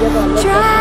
Try.